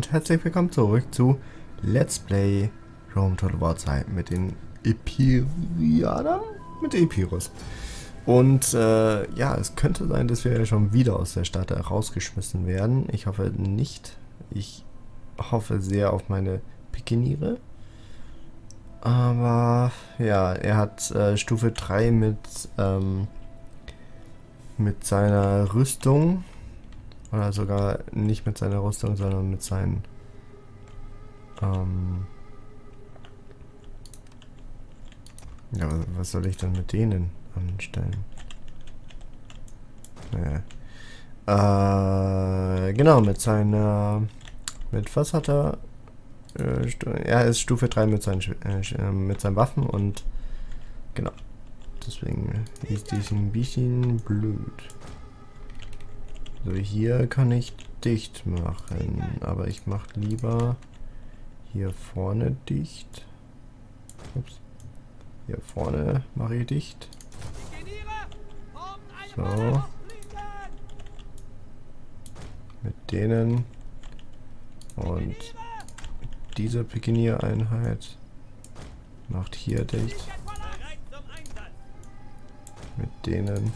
und herzlich willkommen zurück zu Let's Play Rome Total War 2 mit den Epirianern? Mit Epirus. Und äh, ja, es könnte sein, dass wir schon wieder aus der Stadt rausgeschmissen werden. Ich hoffe nicht. Ich hoffe sehr auf meine Pikiniere. Aber ja, er hat äh, Stufe 3 mit, ähm, mit seiner Rüstung oder sogar nicht mit seiner Rüstung, sondern mit seinen... Ähm ja, was soll ich dann mit denen anstellen? Naja. Äh, genau, mit seiner... Mit was hat er? Äh, er ist Stufe 3 mit seinen, äh, mit seinen Waffen und... Genau. Deswegen ist dies ein bisschen blöd. So, hier kann ich dicht machen, aber ich mache lieber hier vorne dicht. Ups. Hier vorne mache ich dicht. So. Mit denen. Und diese Pikinier-Einheit macht hier dicht. Mit denen.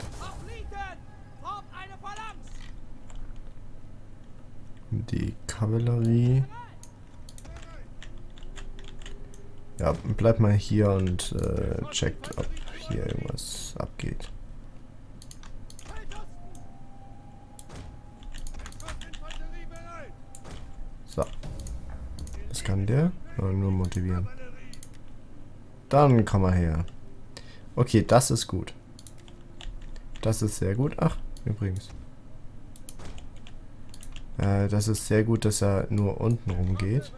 Die Kavallerie. Ja, bleibt mal hier und äh, checkt, ob hier irgendwas abgeht. So. Was kann der? Ja, nur motivieren. Dann komm mal her. Okay, das ist gut. Das ist sehr gut. Ach, übrigens. Äh, das ist sehr gut, dass er nur unten rum geht.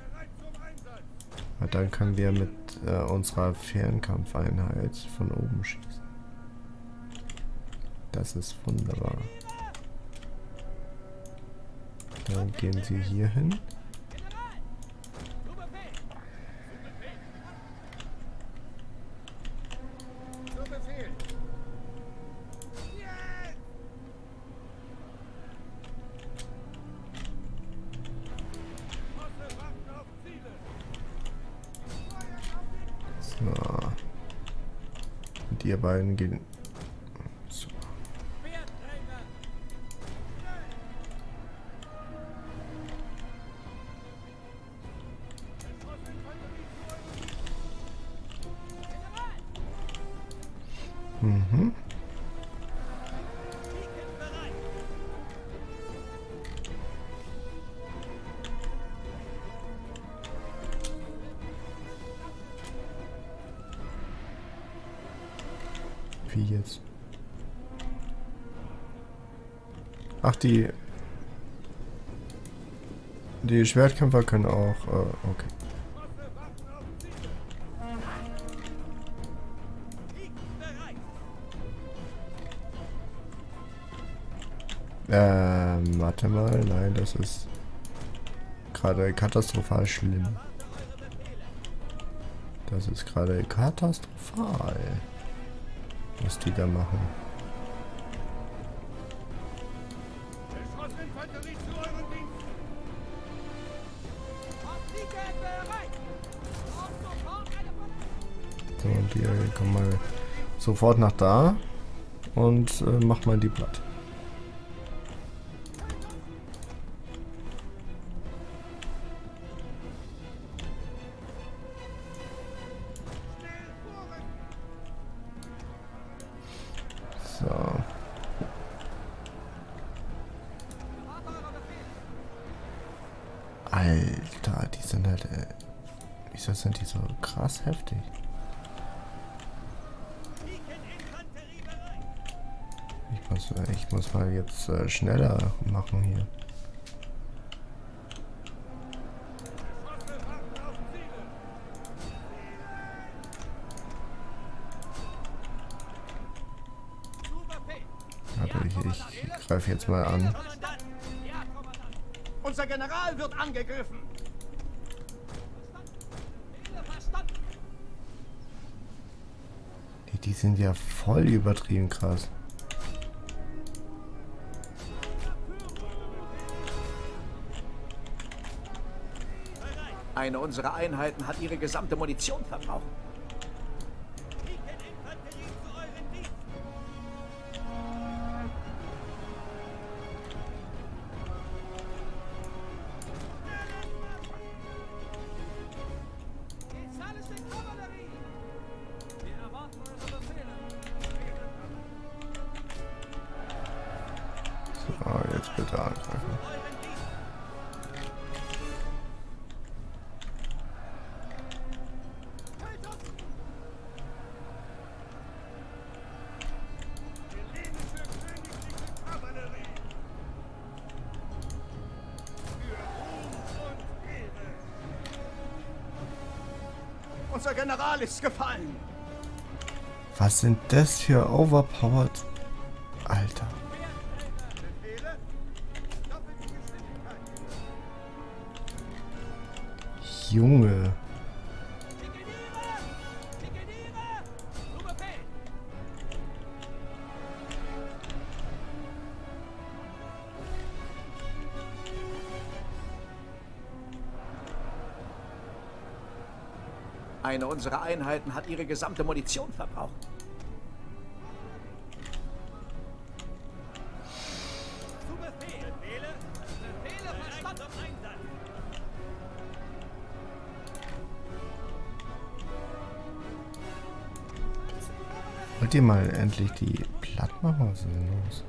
Weil dann können wir mit äh, unserer Fernkampfeinheit von oben schießen. Das ist wunderbar. Dann gehen sie hier hin. Ihr beiden die... Die Schwertkämpfer können auch... Äh, okay. Ähm, warte mal. Nein, das ist gerade katastrophal schlimm. Das ist gerade katastrophal was die da machen. Kommen mal sofort nach da und äh, macht mal die platt. Äh, schneller machen hier. Warte, ich, ich greife jetzt mal an. Unser General wird angegriffen. Die, die sind ja voll übertrieben krass. Eine unserer Einheiten hat ihre gesamte Munition verbraucht. Unser General ist gefallen. Was sind das für overpowered? Alter. Junge. Eine unserer Einheiten hat ihre gesamte Munition verbraucht. Wollt ihr mal endlich die platt machen? Was ist denn los?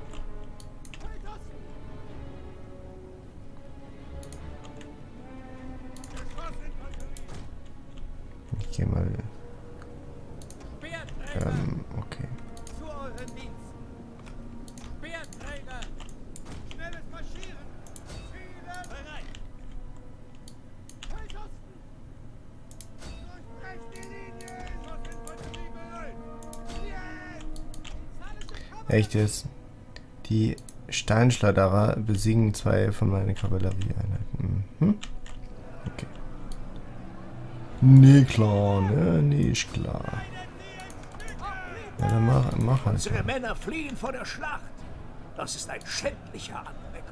Echt jetzt? Die Steinschleuderer besiegen zwei von meinen Kavallerieeinheiten. Mhm. Okay. Nee, klar, ne? Nicht klar. Ja, dann mach, mach halt. Unsere Männer fliehen vor der Schlacht. Das ist ein schändlicher Anblick.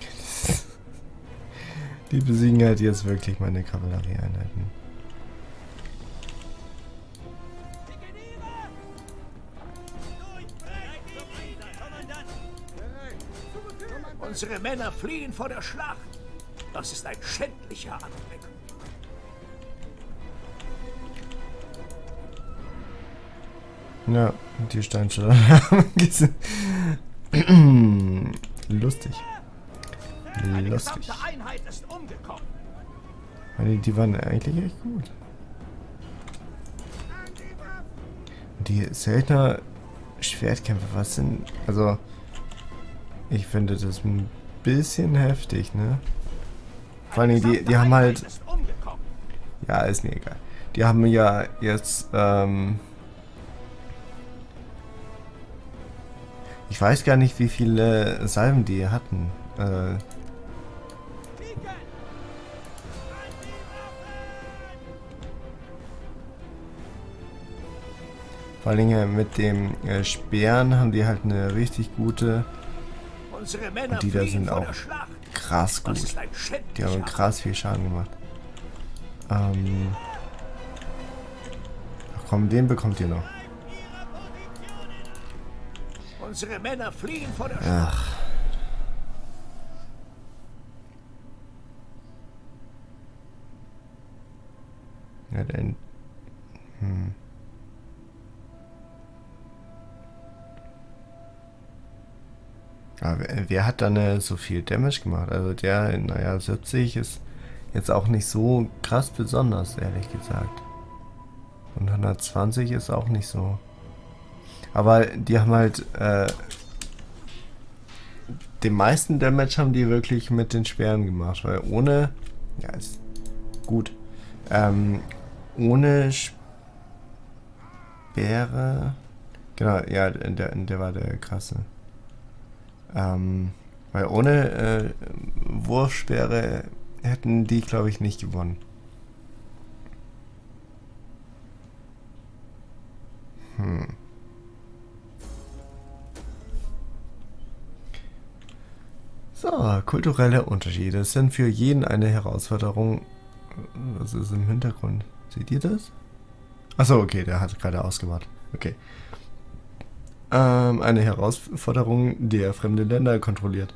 Die besiegen halt jetzt wirklich meine Kavallerieeinheiten. Unsere Männer fliehen vor der Schlacht. Das ist ein schändlicher Anblick. Ja, die gesehen. Lustig. Lustig. gesamte Einheit ist umgekommen. Die, die waren eigentlich echt gut. Die Söldner Schwertkämpfer, was sind. Also. Ich finde das ein bisschen heftig, ne? Vor allem, die, die haben halt. Ja, ist mir egal. Die haben ja jetzt, ähm. Ich weiß gar nicht, wie viele Salben die hatten. Äh, vor Dingen mit dem äh, Speeren haben die halt eine richtig gute, Und die da sind auch der krass gut. Die haben krass viel Schaden gemacht. Ähm. Ach komm, den bekommt ihr noch. Unsere Männer fliehen vor der Schlacht. Ach. Ja, denn. Wer, hat dann äh, so viel Damage gemacht? Also der, naja, 70 ist jetzt auch nicht so krass besonders, ehrlich gesagt. Und 120 ist auch nicht so. Aber die haben halt, äh, den meisten Damage haben die wirklich mit den Schweren gemacht, weil ohne, ja, ist gut. Ähm, ohne Speere, genau, ja, der, der war der krasse. Ähm, weil ohne äh, Wurfsperre hätten die, glaube ich, nicht gewonnen. Hm. So, kulturelle Unterschiede sind für jeden eine Herausforderung. Was ist im Hintergrund? Seht ihr das? Achso, okay, der hat gerade ausgemacht. Okay. Ähm, eine Herausforderung, der fremde Länder kontrolliert.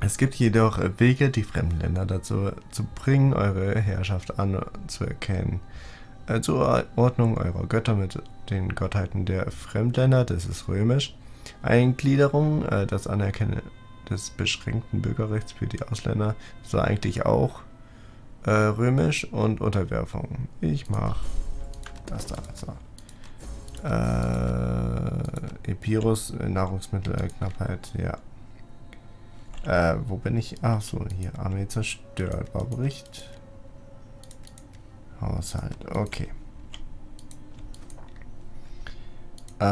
Es gibt jedoch Wege, die fremden Länder dazu zu bringen, eure Herrschaft anzuerkennen. Äh, zur Ordnung eurer Götter mit den Gottheiten der Fremdländer, das ist römisch. Eingliederung, äh, das Anerkennen des beschränkten Bürgerrechts für die Ausländer, das war eigentlich auch äh, römisch. Und Unterwerfung. Ich mach das da. So. Äh, Epirus, Nahrungsmittelknappheit, ja. Äh, wo bin ich? Ach so, hier. Armee zerstört. Baubericht. Haushalt. Okay. Äh,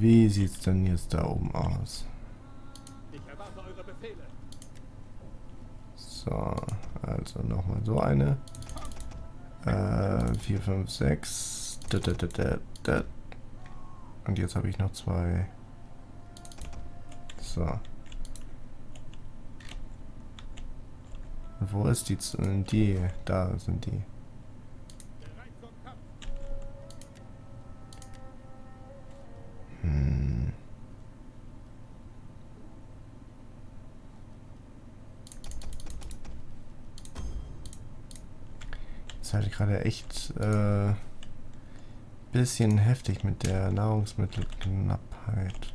wie sieht's denn jetzt da oben aus? So, also nochmal so eine. Äh, 4, 5, 6. Und jetzt habe ich noch zwei. So. Wo ist die? Die, da sind die. Hm. Ist halt gerade echt äh, bisschen heftig mit der Nahrungsmittelknappheit.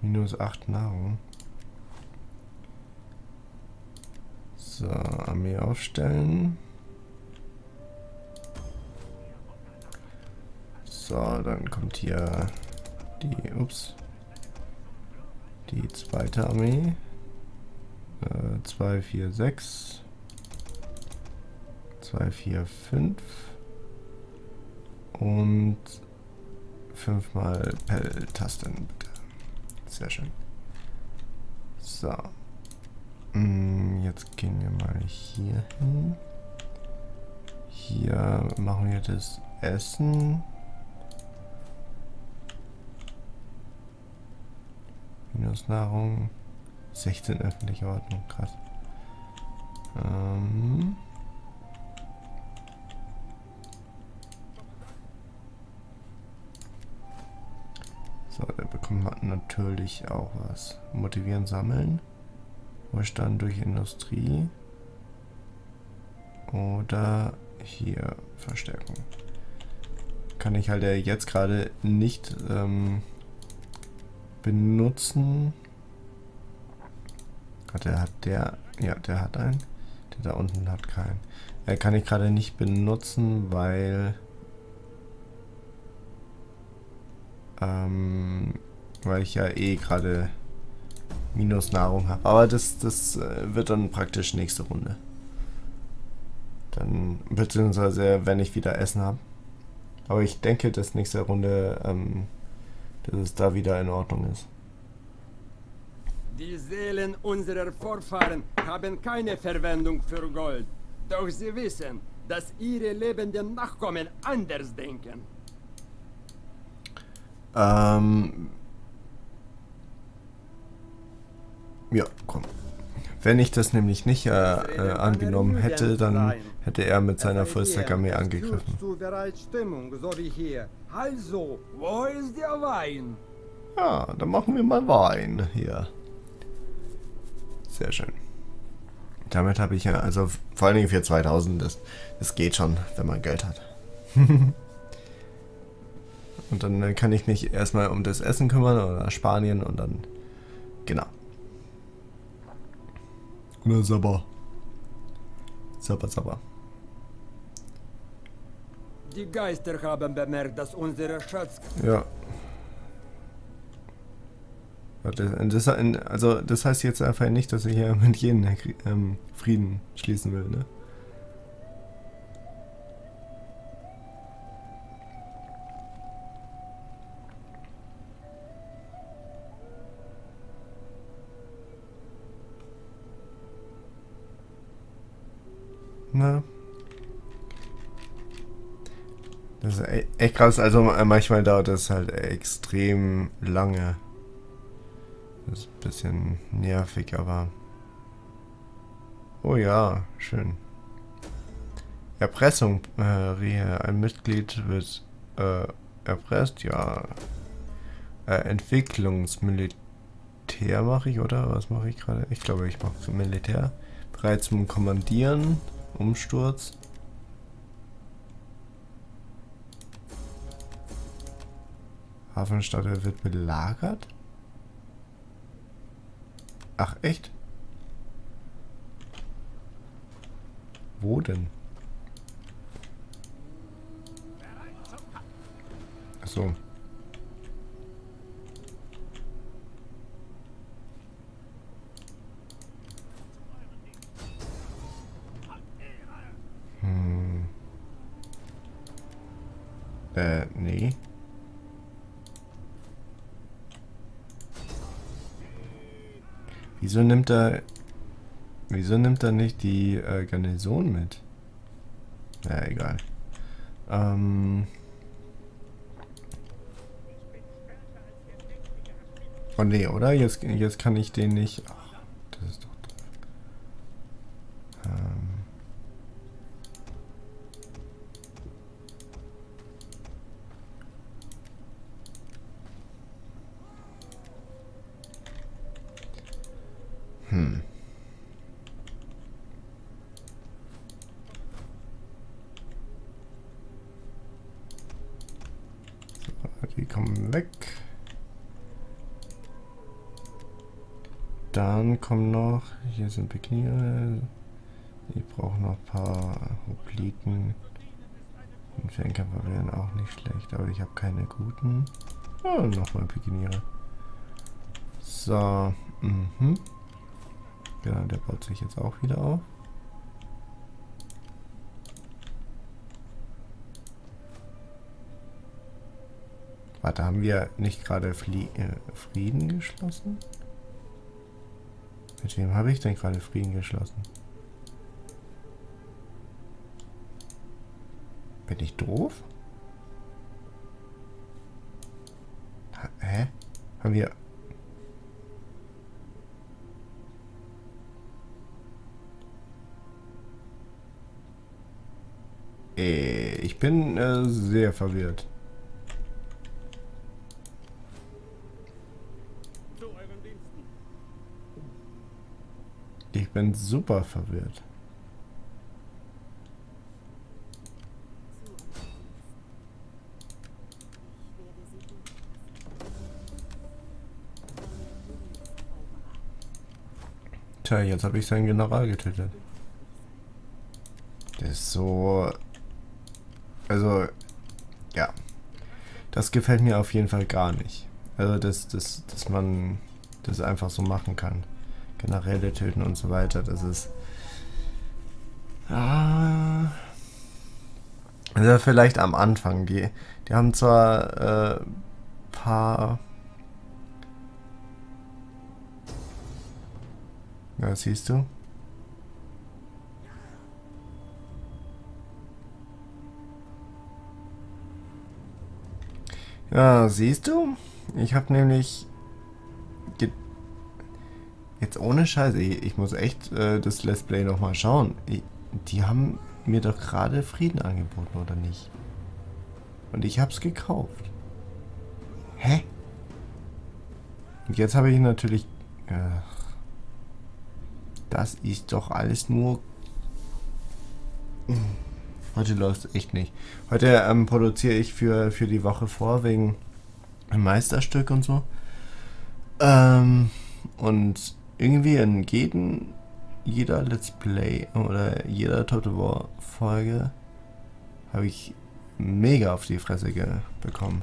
Minus 8 Nahrung. So, Armee aufstellen. So, dann kommt hier die, ups, die zweite Armee. 2, 4, 6. 2, 4, 5. Und fünfmal Pell-Tasten, bitte. Sehr schön. So. Mm, Jetzt gehen wir mal hier hin. Hier machen wir das Essen. Minus Nahrung. 16 öffentliche Ordnung, krass. Ähm. So, der bekommt natürlich auch was. Motivieren, sammeln. Wohlstand durch Industrie. Oder hier Verstärkung. Kann ich halt jetzt gerade nicht ähm, benutzen. Hat der, hat der, ja, der hat einen. Der da unten hat keinen. Er kann ich gerade nicht benutzen, weil, ähm, weil ich ja eh gerade Minus Nahrung habe. Aber das, das äh, wird dann praktisch nächste Runde. Dann, beziehungsweise wenn ich wieder Essen habe. Aber ich denke, dass nächste Runde, ähm, dass es da wieder in Ordnung ist. Die Seelen unserer Vorfahren haben keine Verwendung für Gold. Doch sie wissen, dass ihre lebenden Nachkommen anders denken. Ähm. Ja, komm. Wenn ich das nämlich nicht äh, äh, angenommen hätte, dann hätte er mit seiner Vollstack-Armee angegriffen. Also, wo ist der Wein? Ja, dann machen wir mal Wein hier. Sehr schön. Damit habe ich ja, also vor allen Dingen für 2000, das, das geht schon, wenn man Geld hat. und dann äh, kann ich mich erstmal um das Essen kümmern oder Spanien und dann, genau. Oder Sabber. Sabber, Sabber. Die Geister haben bemerkt, dass unsere Schatz... Ja. Also das heißt jetzt einfach nicht, dass ich hier mit jedem ähm, Frieden schließen will, ne? Na? Das ist e- echt krass, also äh, manchmal dauert das halt extrem lange. Das ist ein bisschen nervig, aber... Oh ja, schön. Erpressung, äh, Rehe. Ein Mitglied wird äh, erpresst, ja. Äh, Entwicklungsmilitär mache ich, oder? Was mache ich gerade? Ich glaube, ich mache Militär. Bereit zum Kommandieren. Umsturz. Hafenstadt wird belagert? Ach, echt? Wo denn? Ach so. Hm. Äh, nee. Wieso nimmt er... Wieso nimmt er nicht die äh, Garnison mit? Na, egal. Ähm... Oh nee, oder? Jetzt, jetzt kann ich den nicht... Ach, das ist doch doof. Ähm... Hm. Die kommen weg. Dann kommen noch, hier sind Pioniere. Die brauchen noch ein paar Hopliten. Und Fernkämpfer wären auch nicht schlecht, aber ich habe keine guten. Oh, nochmal Pikiniere. So, mhm. Genau, der baut sich jetzt auch wieder auf. Warte, haben wir nicht gerade äh, Frieden geschlossen? Mit wem habe ich denn gerade Frieden geschlossen? Bin ich doof? Hä? Haben wir... Ich bin äh, sehr verwirrt. Ich bin super verwirrt. Tja, jetzt habe ich seinen General getötet. Der ist so... Also, ja. Das gefällt mir auf jeden Fall gar nicht. Also, dass, dass, dass man das einfach so machen kann. Generäle töten und so weiter. Das ist... Ah... Also vielleicht am Anfang. Die, die haben zwar äh, paar... Ja, siehst du? Ja, siehst du? Ich habe nämlich... Jetzt ohne Scheiße, ich, ich muss echt äh, das Let's Play nochmal schauen. Ich, die haben mir doch gerade Frieden angeboten, oder nicht? Und ich hab's gekauft. Hä? Und jetzt habe ich natürlich... Ach, das ist doch alles nur... Heute läuft echt nicht. Heute ähm, produziere ich für, für die Woche vor, wegen Meisterstück und so. Ähm, und irgendwie in jedem, jeder Let's Play oder jeder Total War Folge habe ich mega auf die Fresse bekommen.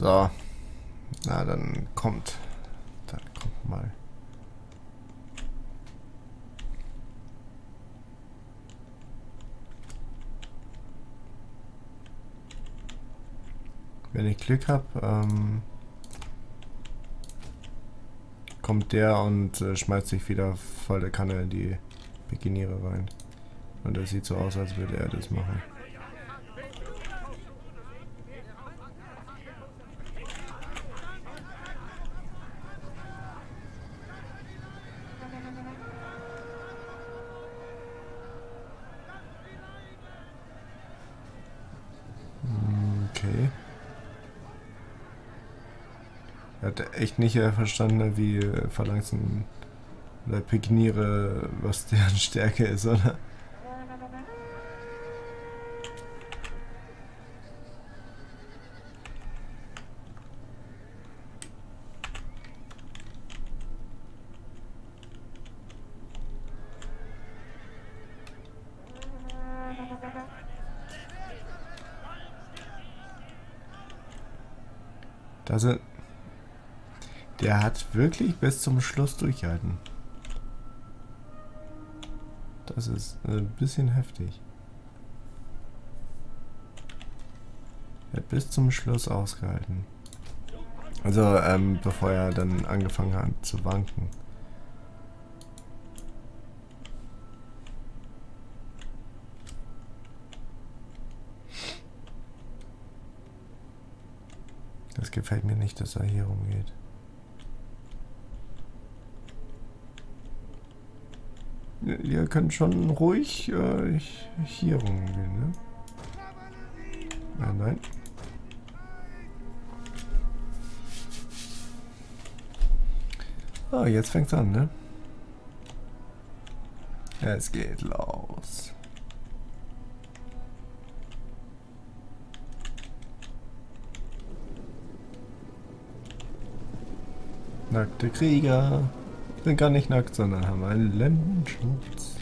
so. Na, dann kommt. Dann kommt mal. Wenn ich Glück habe, ähm, kommt der und äh, schmeißt sich wieder volle Kanne in die Bikiniere rein. Und es sieht so aus, als würde er das machen. Okay. Er hat echt nicht äh, verstanden, wie äh, Phalanxen oder Pikiniere, was deren Stärke ist, oder? Da sind. Der hat wirklich bis zum Schluss durchgehalten. Das ist ein bisschen heftig. Er hat bis zum Schluss ausgehalten. Also, ähm, bevor er dann angefangen hat zu wanken. Das gefällt mir nicht, dass er hier rumgeht. Ihr- könnt schon ruhig äh, hier rumgehen, ne? Ah, nein. Ah, jetzt fängt's an, ne? Es geht los. Nackte Krieger. Sind gar nicht nackt, sondern haben einen Lendenschutz.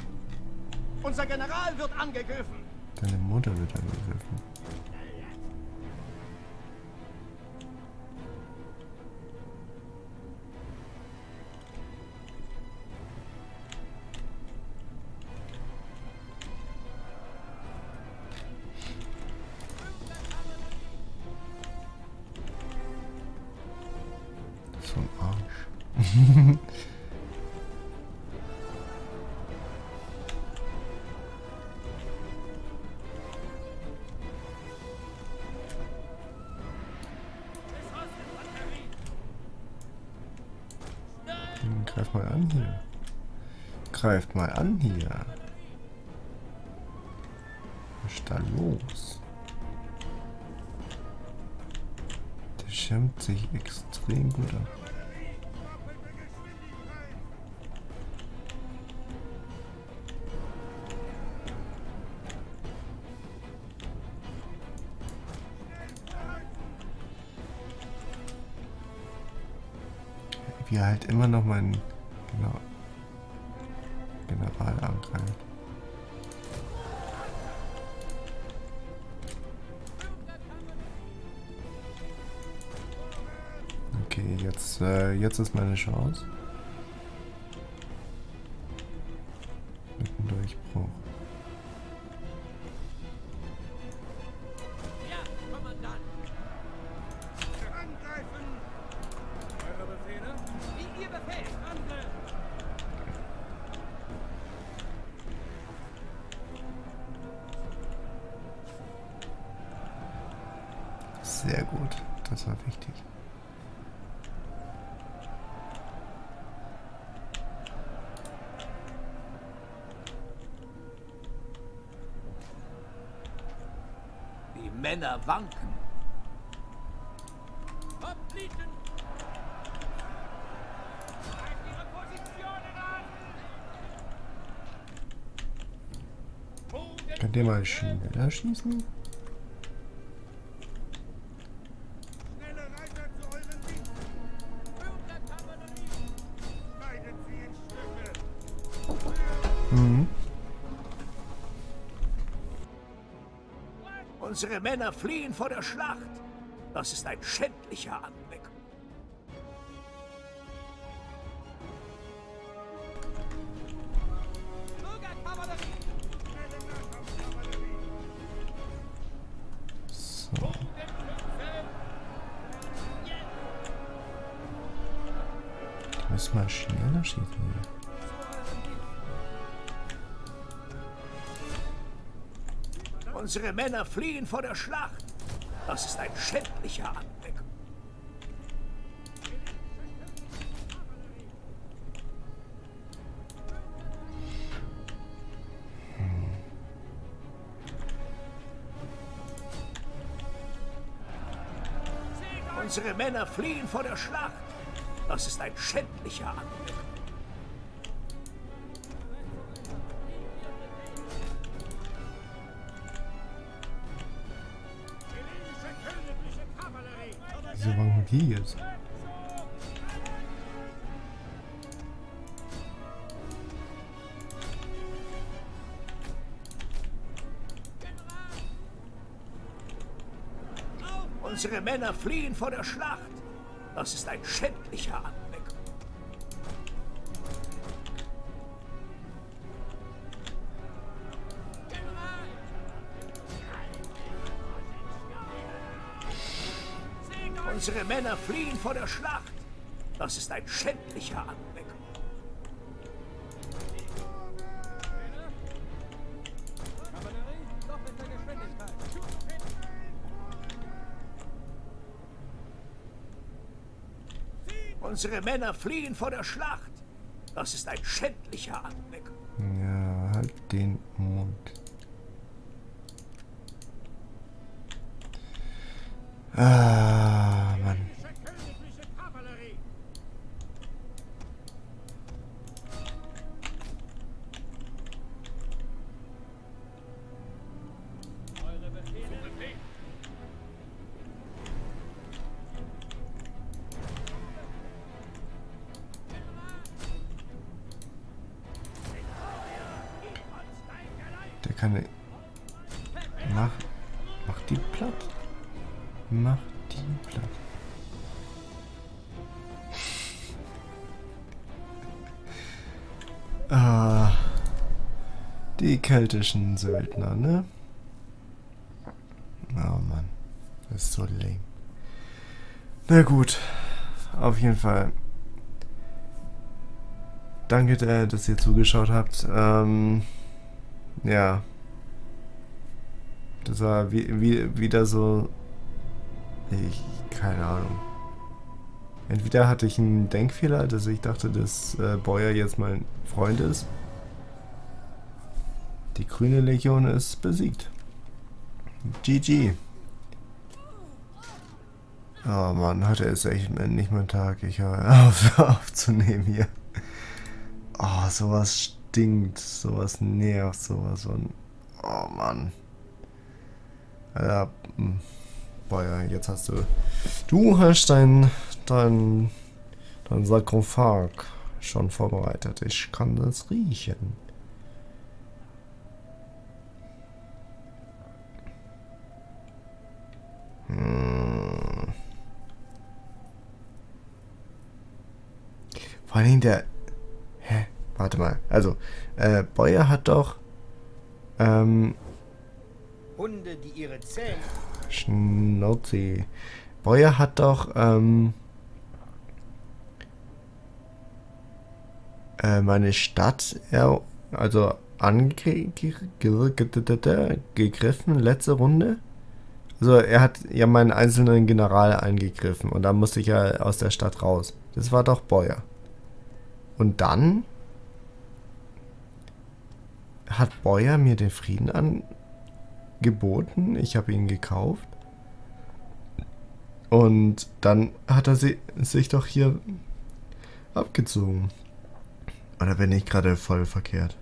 Unser General wird angegriffen. Deine Mutter wird angegriffen. Hier. Was ist da los? Der schirmt sich extrem gut ab. Wie halt immer noch meinen. Genau. General angreifen. Okay, jetzt, äh, jetzt ist meine Chance. Männer wanken. Greift ihre Positionen an. Könnt ihr mal schneller schießen? Unsere Männer fliehen vor der Schlacht. Das ist ein schändlicher Anblick. Unsere Männer fliehen vor der Schlacht. Das ist ein schändlicher Anblick. Unsere Männer fliehen vor der Schlacht. Das ist ein schändlicher Anblick. Die jetzt? Unsere Männer fliehen vor der Schlacht. Das ist ein schändlicher Anblick. Unsere Männer fliehen vor der Schlacht. Das ist ein schändlicher Anblick. Unsere Männer fliehen vor der Schlacht. Das ist ein schändlicher Anblick. Ja, halt den Mund. Ah, Die keltischen Söldner, ne? Oh Mann. Das ist so lame. Na gut. Auf jeden Fall. Danke, äh, dass ihr zugeschaut habt. Ähm, ja. Das war wie, wie, wieder so. Ich, keine Ahnung. Entweder hatte ich einen Denkfehler, dass ich dachte, dass äh, Boyer jetzt mein Freund ist. Die grüne Legion ist besiegt. GG. Oh Mann, heute ist echt nicht mein Tag. Ich höre auf aufzunehmen hier. Oh, sowas stinkt, sowas nervt, sowas von. Oh Mann. Ja, hm. boah, ja, jetzt hast du. Du hast dein, dein, dein Sarkophag schon vorbereitet. Ich kann das riechen. Hm. Vor allem der... Hä? Warte mal. Also, äh, Beuer hat doch... Ähm... Hunde, die ihre Zähne... Schnauze. Beuer hat doch, ähm... Äh, meine Stadt, also angegriffen letzte Runde. Also er hat ja meinen einzelnen General eingegriffen und da musste ich ja aus der Stadt raus. Das war doch Boyer. Und dann hat Boyer mir den Frieden angeboten. Ich habe ihn gekauft. Und dann hat er sie, sich doch hier abgezogen. Oder bin ich gerade voll verkehrt?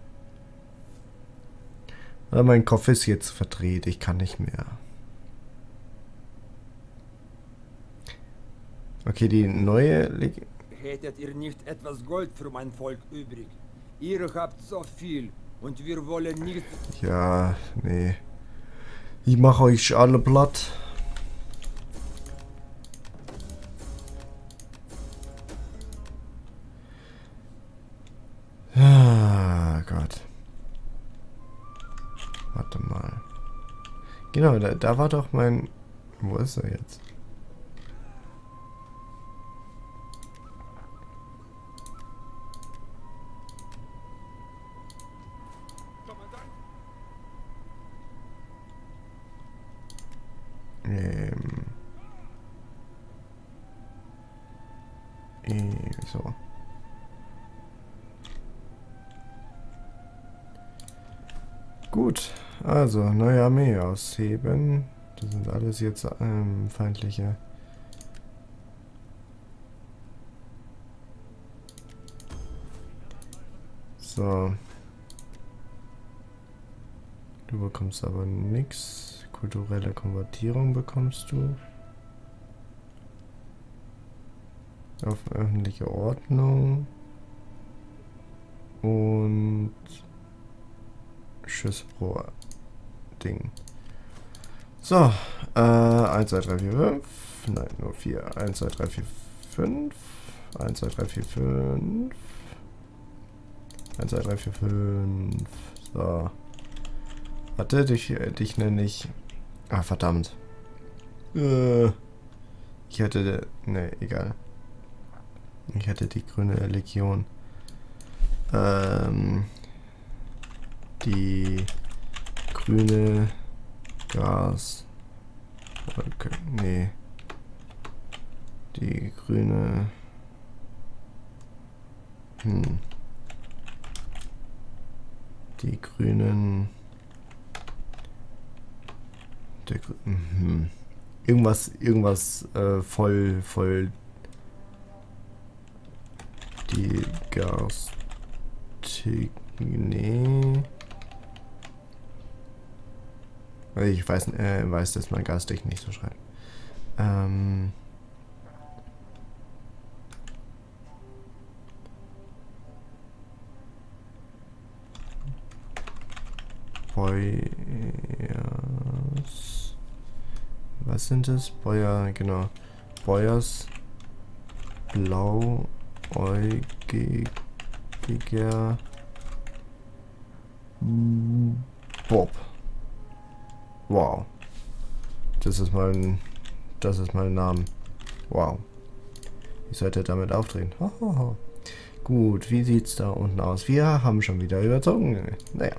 Oder mein Kopf ist jetzt verdreht, ich kann nicht mehr. Okay, die neue Leg Hättet ihr nicht etwas Gold für mein Volk übrig? Ihr habt so viel und wir wollen nicht... Ja, nee. Ich mache euch alle platt. Ah, Gott. Warte mal. Genau, da, da war doch mein... Wo ist er jetzt? Ähm. Äh, so. Gut, also neue Armee ausheben. Das sind alles jetzt ähm, feindliche. So. Du bekommst aber nichts. Kulturelle Konvertierung bekommst du. Auf öffentliche Ordnung. Und Schüsse pro Ding. So, äh, 1, 2, 3, 4, 5. Nein, nur 4. 1, 2, 3, 4, 5. 1, 2, 3, 4, 5. 1, 2, 3, 4, 5. So. Warte, dich, dich nenne ich. Ah, verdammt. Äh, ich hätte. Ne, egal. Ich hätte die grüne Legion. Ähm. Die grüne Gas. Okay, nee. Die grüne. Hm. Die grünen. Der, mhm. Irgendwas, irgendwas äh, voll, voll. Die Gas. Nee. Also Ich weiß, äh, weiß, dass man Gastig nicht so schreibt. Ähm. Boyers. Was sind das? Boyer, genau. Boyers blauäugiger Bob. Wow. Das ist mal ein, das ist mein Name. Wow. Ich sollte damit auftreten. Hohoho. Gut, wie sieht's da unten aus? Wir haben schon wieder überzogen. Naja.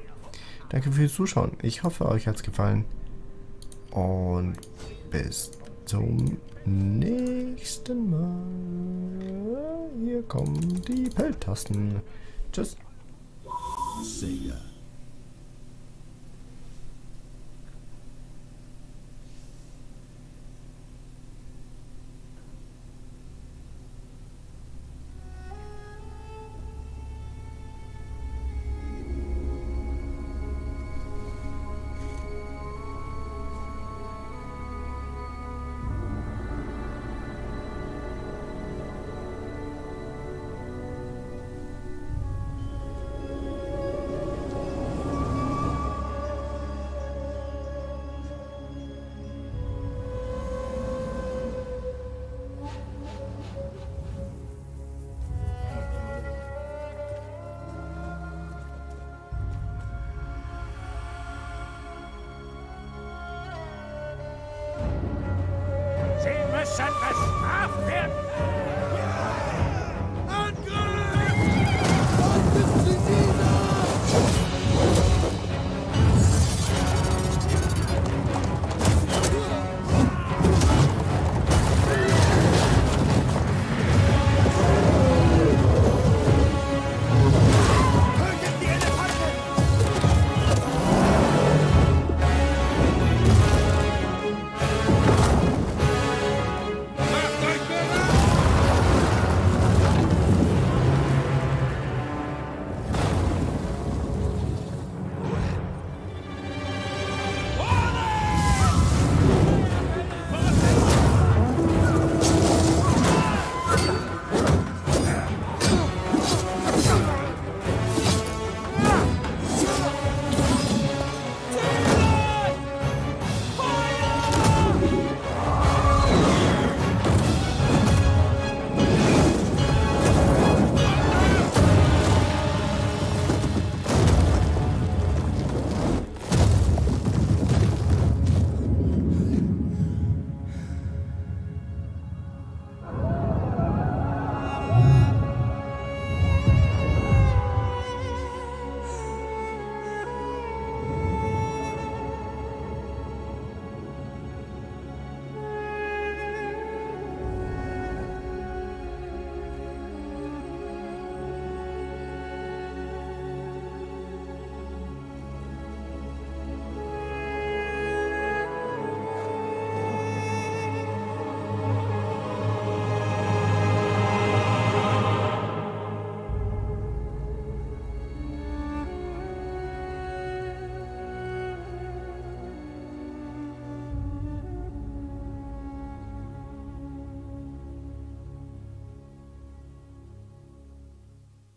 Danke fürs Zuschauen. Ich hoffe, euch hat's gefallen. Und bis zum nächsten Mal. Hier kommen die Pelttasten. Tschüss. Sega.